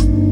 you